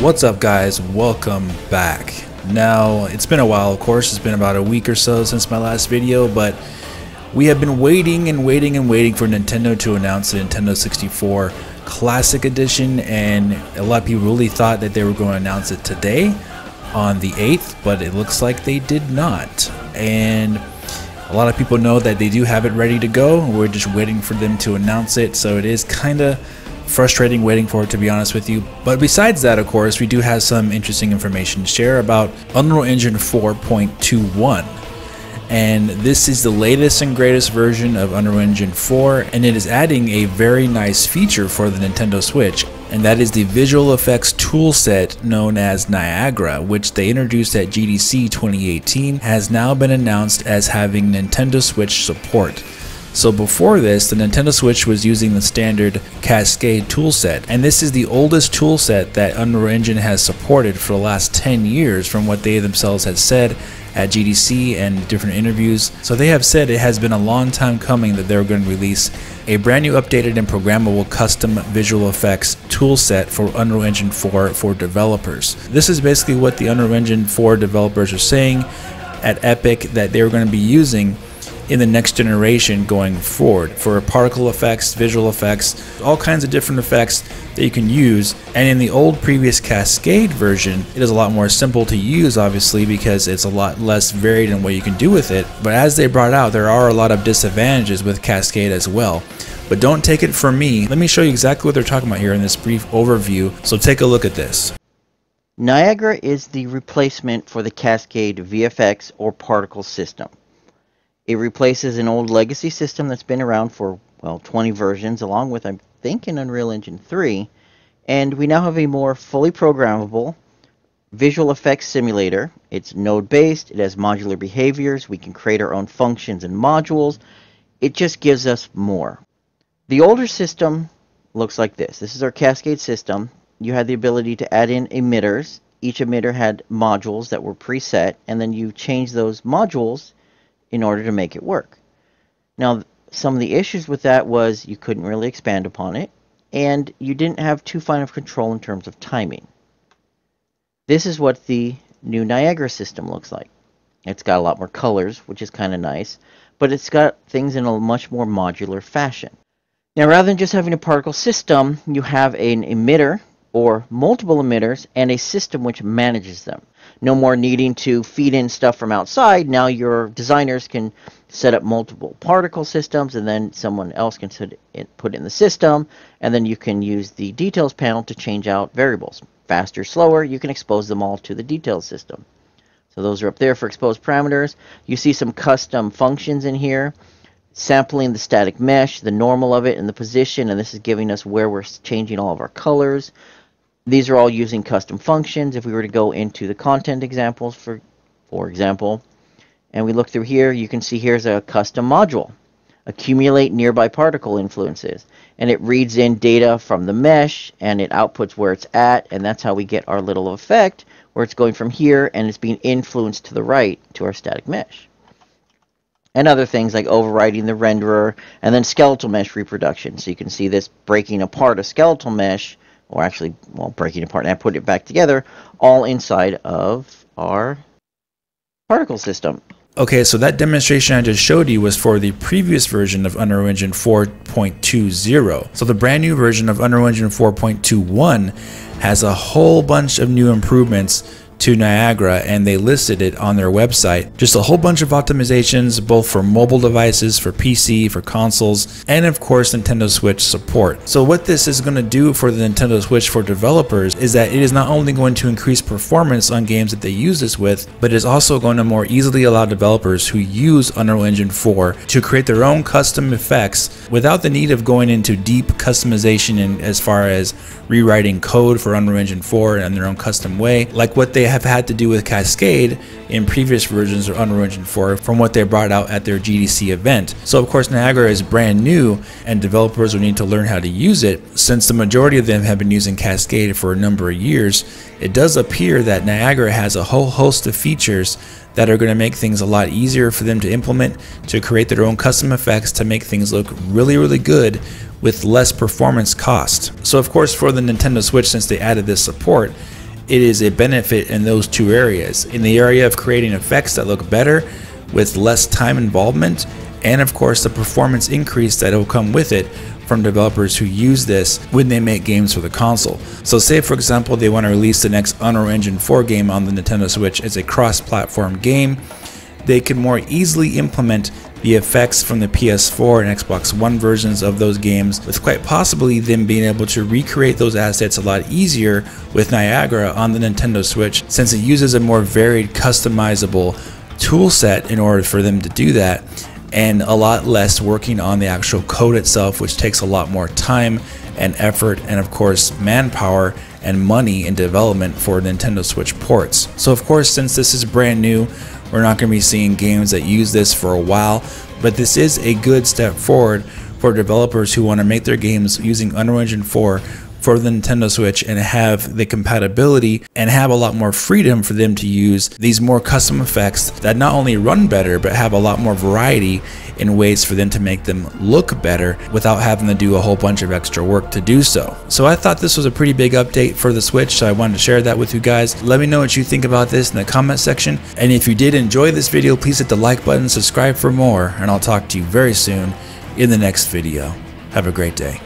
What's up guys, welcome back. Now, it's been a while of course, it's been about a week or so since my last video, but we have been waiting and waiting and waiting for Nintendo to announce the Nintendo 64 Classic Edition and a lot of people really thought that they were going to announce it today on the 8th, but it looks like they did not. And a lot of people know that they do have it ready to go. We're just waiting for them to announce it, so it is kind of frustrating waiting for it to be honest with you. But besides that, of course, we do have some interesting information to share about Unreal Engine 4.21 and this is the latest and greatest version of Unreal Engine 4 and it is adding a very nice feature for the Nintendo Switch and that is the visual effects toolset known as Niagara which they introduced at GDC 2018 has now been announced as having Nintendo Switch support. So before this, the Nintendo Switch was using the standard Cascade toolset, and this is the oldest toolset that Unreal Engine has supported for the last 10 years from what they themselves had said at GDC and different interviews. So they have said it has been a long time coming that they're going to release a brand new updated and programmable custom visual effects toolset for Unreal Engine 4 for developers. This is basically what the Unreal Engine 4 developers are saying at Epic that they're going to be using in the next generation going forward for particle effects, visual effects, all kinds of different effects that you can use. And in the old previous Cascade version, it is a lot more simple to use, obviously, because it's a lot less varied in what you can do with it. But as they brought out, there are a lot of disadvantages with Cascade as well. But don't take it from me. Let me show you exactly what they're talking about here in this brief overview. So take a look at this. Niagara is the replacement for the Cascade VFX or particle system. It replaces an old legacy system that's been around for, well, 20 versions, along with, I think, an Unreal Engine 3. And we now have a more fully programmable visual effects simulator. It's node based, it has modular behaviors, we can create our own functions and modules. It just gives us more. The older system looks like this. This is our Cascade system. You had the ability to add in emitters. Each emitter had modules that were preset, and then you change those modules in order to make it work. Now, some of the issues with that was you couldn't really expand upon it, and you didn't have too fine of control in terms of timing. This is what the new Niagara system looks like. It's got a lot more colors, which is kind of nice, but it's got things in a much more modular fashion. Now, rather than just having a particle system, you have an emitter or multiple emitters and a system which manages them no more needing to feed in stuff from outside. Now your designers can set up multiple particle systems and then someone else can put it in the system and then you can use the details panel to change out variables. Faster, slower, you can expose them all to the details system. So those are up there for exposed parameters. You see some custom functions in here sampling the static mesh, the normal of it, and the position, and this is giving us where we're changing all of our colors. These are all using custom functions. If we were to go into the content examples, for, for example, and we look through here, you can see here's a custom module. Accumulate nearby particle influences. And it reads in data from the mesh, and it outputs where it's at, and that's how we get our little effect, where it's going from here, and it's being influenced to the right to our static mesh and other things like overriding the renderer and then skeletal mesh reproduction. So you can see this breaking apart a skeletal mesh or actually, well, breaking apart and put it back together, all inside of our particle system. Okay, so that demonstration I just showed you was for the previous version of Unreal Engine 4.20. So the brand new version of Unreal Engine 4.21 has a whole bunch of new improvements to Niagara and they listed it on their website. Just a whole bunch of optimizations both for mobile devices, for PC, for consoles, and of course Nintendo Switch support. So what this is going to do for the Nintendo Switch for developers is that it is not only going to increase performance on games that they use this with, but it is also going to more easily allow developers who use Unreal Engine 4 to create their own custom effects without the need of going into deep customization in as far as rewriting code for Unreal Engine 4 in their own custom way, like what they have had to do with Cascade in previous versions of Unreal Engine 4 from what they brought out at their GDC event. So of course Niagara is brand new and developers will need to learn how to use it. Since the majority of them have been using Cascade for a number of years, it does appear that Niagara has a whole host of features that are going to make things a lot easier for them to implement, to create their own custom effects, to make things look really, really good with less performance cost. So of course for the Nintendo Switch, since they added this support, it is a benefit in those two areas. In the area of creating effects that look better with less time involvement, and of course the performance increase that will come with it from developers who use this when they make games for the console. So say for example they want to release the next Unreal Engine 4 game on the Nintendo Switch as a cross-platform game, they can more easily implement the effects from the PS4 and Xbox One versions of those games, with quite possibly them being able to recreate those assets a lot easier with Niagara on the Nintendo Switch, since it uses a more varied, customizable tool set in order for them to do that, and a lot less working on the actual code itself, which takes a lot more time and effort, and of course, manpower and money in development for Nintendo Switch ports. So, of course, since this is brand new, we're not going to be seeing games that use this for a while, but this is a good step forward for developers who want to make their games using Unreal Engine 4 for the Nintendo Switch and have the compatibility and have a lot more freedom for them to use these more custom effects that not only run better but have a lot more variety in ways for them to make them look better without having to do a whole bunch of extra work to do so. So I thought this was a pretty big update for the Switch, so I wanted to share that with you guys. Let me know what you think about this in the comment section. And if you did enjoy this video, please hit the like button, subscribe for more, and I'll talk to you very soon in the next video. Have a great day.